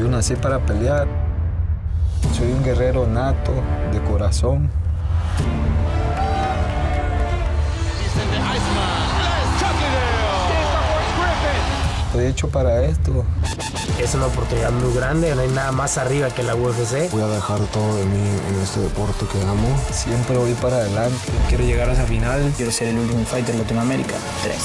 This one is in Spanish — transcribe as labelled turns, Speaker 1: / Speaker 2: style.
Speaker 1: Yo nací para pelear. Soy un guerrero nato, de corazón. Estoy hecho para esto.
Speaker 2: Es una oportunidad muy grande, no hay nada más arriba que la UFC.
Speaker 3: Voy a dejar todo de mí en este deporte que amo.
Speaker 1: Siempre voy para adelante.
Speaker 2: Quiero llegar a esa final.
Speaker 4: Quiero ser el último fighter de Latinoamérica. Tres.